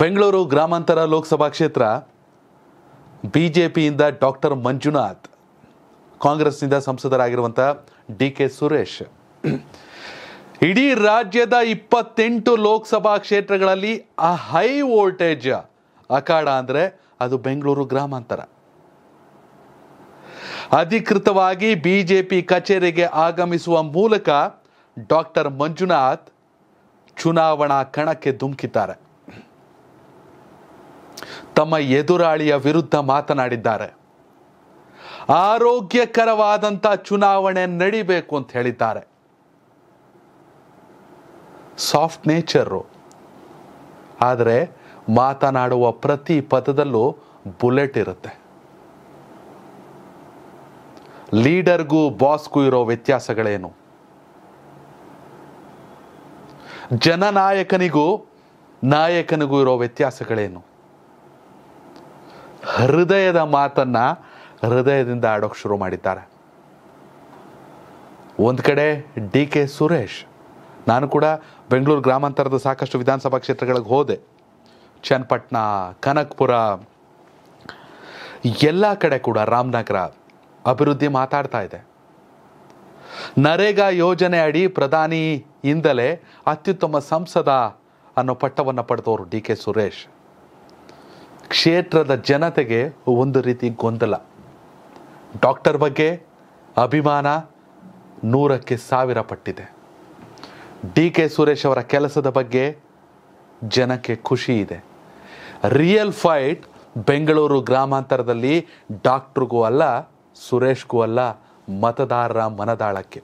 ಬೆಂಗಳೂರು ಗ್ರಾಮಾಂತರ ಲೋಕಸಭಾ ಕ್ಷೇತ್ರ ಬಿಜೆಪಿಯಿಂದ ಡಾಕ್ಟರ್ ಮಂಜುನಾಥ್ ಕಾಂಗ್ರೆಸ್ನಿಂದ ಸಂಸದರಾಗಿರುವಂಥ ಡಿ ಕೆ ಸುರೇಶ್. ಇಡೀ ರಾಜ್ಯದ ಇಪ್ಪತ್ತೆಂಟು ಲೋಕಸಭಾ ಕ್ಷೇತ್ರಗಳಲ್ಲಿ ಆ ಹೈ ವೋಲ್ಟೇಜ್ ಅಖಾಡ ಅಂದರೆ ಅದು ಬೆಂಗಳೂರು ಗ್ರಾಮಾಂತರ. ಅಧಿಕೃತವಾಗಿ ಬಿಜೆಪಿ ಕಚೇರಿಗೆ ಆಗಮಿಸುವ ಮೂಲಕ ಡಾಕ್ಟರ್ ಮಂಜುನಾಥ್ ಚುನಾವಣಾ ಕಣಕ್ಕೆ ಧುಮುಕಿದ್ದಾರೆ. ತಮ್ಮ ಎದುರಾಳಿಯ ವಿರುದ್ಧ ಮಾತನಾಡಿದ್ದಾರೆ. ಆರೋಗ್ಯಕರವಾದಂಥ ಚುನಾವಣೆ ನಡಿಬೇಕು ಅಂತ ಹೇಳಿದ್ದಾರೆ. Soft nature. ಆದರೆ ಮಾತನಾಡುವ ಪ್ರತಿ ಪದದಲ್ಲೂ ಬುಲೆಟ್ ಇರುತ್ತೆ. ಲೀಡರ್ಗೂ ಬಾಸ್ಗೂ ಇರೋ ವ್ಯತ್ಯಾಸಗಳೇನು? ಜನನಾಯಕನಿಗೂ ನಾಯಕನಿಗೂ ಇರೋ ವ್ಯತ್ಯಾಸಗಳೇನು? ಹೃದಯದ ಮಾತನ್ನ ಹೃದಯದಿಂದ ಆಡೋಕೆ ಶುರು ಮಾಡಿದ್ದಾರೆ. ಒಂದು ಕಡೆ ಡಿ ಕೆ ಸುರೇಶ್, ನಾನು ಕೂಡ ಬೆಂಗಳೂರು ಗ್ರಾಮಾಂತರದ ಸಾಕಷ್ಟು ವಿಧಾನಸಭಾ ಕ್ಷೇತ್ರಗಳಿಗೆ ಹೋದೆ. ಚನ್ನಪಟ್ಟಣ, ಕನಕ್ಪುರ, ಎಲ್ಲ ಕಡೆ ಕೂಡ ರಾಮನಗರ ಅಭಿವೃದ್ಧಿ ಮಾತಾಡ್ತಾ ಇದೆ. ನರೇಗಾ ಯೋಜನೆ ಅಡಿ ಪ್ರಧಾನಿಯಿಂದಲೇ ಅತ್ಯುತ್ತಮ ಸಂಸದ ಅನ್ನೋ ಪಟ್ಟವನ್ನು ಪಡೆದವರು ಡಿ ಕೆ ಸುರೇಶ್. ಕ್ಷೇತ್ರದ ಜನತೆಗೆ ಒಂದು ರೀತಿ ಗೊಂದಲ. ಡಾಕ್ಟರ್ ಬಗ್ಗೆ ಅಭಿಮಾನ ನೂರಕ್ಕೆ ಸಾವಿರ ಪಟ್ಟಿದೆ. ಡಿ ಕೆ ಸುರೇಶ್ ಅವರ ಕೆಲಸದ ಬಗ್ಗೆ ಜನಕ್ಕೆ ಖುಷಿ ಇದೆ. ರಿಯಲ್ ಫೈಟ್ ಬೆಂಗಳೂರು ಗ್ರಾಮಾಂತರದಲ್ಲಿ ಡಾಕ್ಟ್ರಿಗೂ ಅಲ್ಲ, ಸುರೇಶ್ಗೂ ಅಲ್ಲ, ಮತದಾರರ ಮನದಾಳಕ್ಕೆ.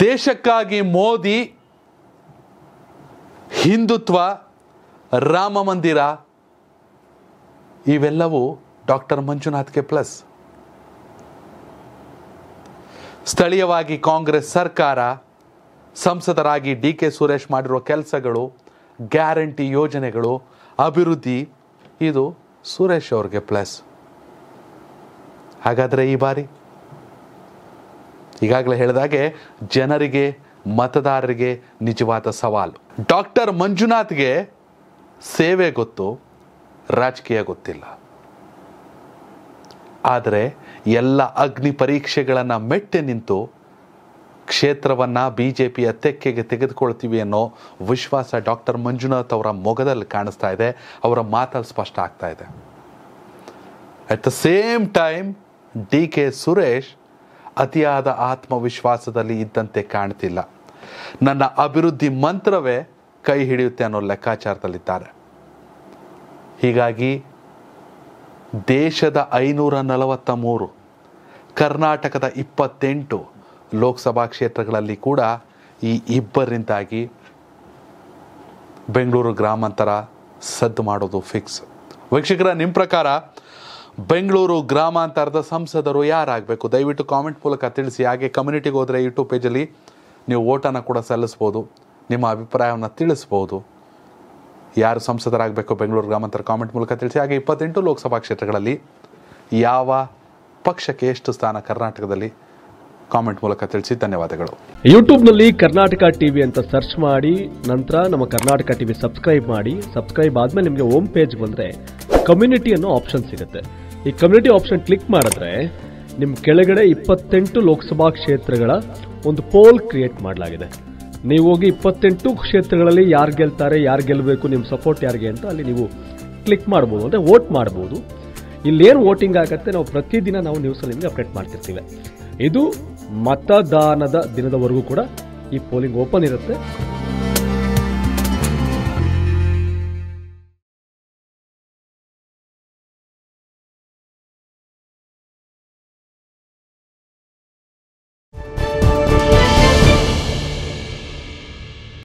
ದೇಶಕ್ಕಾಗಿ ಮೋದಿ ಹಿಂದುತ್ವ, ರಾಮ ಮಂದಿರ, ಇವೆಲ್ಲವೂ ಡಾಕ್ಟರ್ ಮಂಜುನಾಥ್ಗೆ ಪ್ಲಸ್. ಸ್ಥಳೀಯವಾಗಿ ಕಾಂಗ್ರೆಸ್ ಸರ್ಕಾರ ಸಂಸದರಾಗಿ ಡಿ ಕೆ ಸುರೇಶ್ ಮಾಡಿರೋ ಕೆಲಸಗಳು, ಗ್ಯಾರಂಟಿ ಯೋಜನೆಗಳು, ಅಭಿವೃದ್ಧಿ, ಇದು ಸುರೇಶ್ ಅವ್ರಿಗೆ ಪ್ಲಸ್. ಹಾಗಾದರೆ ಈ ಬಾರಿ? ಈಗಾಗಲೇ ಹೇಳಿದಾಗೆ ಜನರಿಗೆ ಮತದಾರರಿಗೆ ನಿಜವಾದ ಸವಾಲು. ಡಾಕ್ಟರ್ ಮಂಜುನಾಥ್ಗೆ ಸೇವೆ ಗೊತ್ತು, ರಾಜಕೀಯ ಗೊತ್ತಿಲ್ಲ. ಆದರೆ ಎಲ್ಲ ಅಗ್ನಿ ಪರೀಕ್ಷೆಗಳನ್ನು ಮೆಟ್ಟೆ ನಿಂತು ಕ್ಷೇತ್ರವನ್ನು ಬಿ ಜೆ ಪಿಯ ತೆಕ್ಕೆಗೆ ತೆಗೆದುಕೊಳ್ತೀವಿ ಅನ್ನೋ ವಿಶ್ವಾಸ ಡಾಕ್ಟರ್ ಮಂಜುನಾಥ್ ಅವರ ಮೊಗದಲ್ಲಿ ಕಾಣಿಸ್ತಾ ಇದೆ, ಅವರ ಮಾತಲ್ಲಿ ಸ್ಪಷ್ಟ ಆಗ್ತಾ ಇದೆ. At the same time D K Suresh ಅತಿಯಾದ ಆತ್ಮವಿಶ್ವಾಸದಲ್ಲಿ ಇದ್ದಂತೆ ಕಾಣ್ತಿಲ್ಲ. ನನ್ನ ಅಭಿವೃದ್ಧಿ ಮಂತ್ರವೇ ಕೈ ಹಿಡಿಯುತ್ತೆ ಅನ್ನೋ ಲೆಕ್ಕಾಚಾರದಲ್ಲಿದ್ದಾರೆ. ಹೀಗಾಗಿ ದೇಶದ ಐನೂರ ನಲವತ್ತ ಮೂರು ಕರ್ನಾಟಕದ ಇಪ್ಪತ್ತೆಂಟು ಲೋಕಸಭಾ ಕ್ಷೇತ್ರಗಳಲ್ಲಿ ಕೂಡ ಈ ಇಬ್ಬರಿಂದಾಗಿ ಬೆಂಗಳೂರು ಗ್ರಾಮಾಂತರ ಸದ್ದು ಮಾಡೋದು ಫಿಕ್ಸ್ ವೀಕ್ಷಕರ ನಿಮ್ಮ ಪ್ರಕಾರ ಬೆಂಗಳೂರು ಗ್ರಾಮಾಂತರದ ಸಂಸದರು ಯಾರಾಗಬೇಕು? ದಯವಿಟ್ಟು ಕಾಮೆಂಟ್ ಮೂಲಕ ತಿಳಿಸಿ. ಹಾಗೆ ಕಮ್ಯುನಿಟಿಗೆ ಹೋದರೆ ಯೂಟ್ಯೂಬ್ ಪೇಜಲ್ಲಿ ನೀವು ಓಟನ್ನು ಕೂಡ ಸಲ್ಲಿಸ್ಬೋದು. ನಿಮ್ಮ ಅಭಿಪ್ರಾಯವನ್ನು ತಿಳಿಸ್ಬೋದು. ಯಾರು ಸಂಸದರಾಗಬೇಕು ಬೆಂಗಳೂರು ಗ್ರಾಮಾಂತರ ಕಾಮೆಂಟ್ ಮೂಲಕ ತಿಳಿಸಿ. ಹಾಗೆ ಇಪ್ಪತ್ತೆಂಟು ಲೋಕಸಭಾ ಕ್ಷೇತ್ರಗಳಲ್ಲಿ ಯಾವ ಪಕ್ಷಕ್ಕೆ ಎಷ್ಟು ಸ್ಥಾನ ಕರ್ನಾಟಕದಲ್ಲಿ? ಕಾಮೆಂಟ್ ಮೂಲಕ ತಿಳಿಸಿ. ಧನ್ಯವಾದಗಳು. ಯೂಟ್ಯೂಬ್ನಲ್ಲಿ ಕರ್ನಾಟಕ ಟಿವಿ ಅಂತ ಸರ್ಚ್ ಮಾಡಿ, ನಂತರ ನಮ್ಮ ಕರ್ನಾಟಕ ಟಿವಿ ಸಬ್ಸ್ಕ್ರೈಬ್ ಮಾಡಿ. ಸಬ್ಸ್ಕ್ರೈಬ್ ಆದ್ಮೇಲೆ ನಿಮಗೆ ಹೋಮ್ ಪೇಜ್ ಬಂದ್ರೆ ಕಮ್ಯುನಿಟಿ ಅನ್ನೋ ಆಪ್ಷನ್ ಸಿಗುತ್ತೆ. ಈ ಕಮ್ಯುನಿಟಿ ಆಪ್ಷನ್ ಕ್ಲಿಕ್ ಮಾಡಿದ್ರೆ ನಿಮ್ಮ ಕೆಳಗಡೆ ಇಪ್ಪತ್ತೆಂಟು ಲೋಕಸಭಾ ಕ್ಷೇತ್ರಗಳ ಒಂದು ಪೋಲ್ ಕ್ರಿಯೇಟ್ ಮಾಡಲಾಗಿದೆ. ನೀವು ಹೋಗಿ ಇಪ್ಪತ್ತೆಂಟು ಕ್ಷೇತ್ರಗಳಲ್ಲಿ ಯಾರು ಗೆಲ್ತಾರೆ, ಯಾರು ಗೆಲ್ಲಬೇಕು ನಿಮ್ಮ ಸಪೋರ್ಟ್ ಯಾರಿಗೆ ಅಂತ ಅಲ್ಲಿ ನೀವು ಕ್ಲಿಕ್ ಮಾಡ್ಬೋದು, ಅಂದರೆ ವೋಟ್ ಮಾಡ್ಬೋದು. ಇಲ್ಲೇನು ವೋಟಿಂಗ್ ಆಗುತ್ತೆ, ನಾವು ಪ್ರತಿದಿನ ನಾವು ನ್ಯೂಸಲ್ಲಿ ನಿಮಗೆ ಅಪ್ಡೇಟ್ ಮಾಡ್ತಿರ್ತೀವಿ. ಇದು ಮತದಾನದ ದಿನದವರೆಗೂ ಕೂಡ ಈ ಪೋಲಿಂಗ್ ಓಪನ್ ಇರುತ್ತೆ.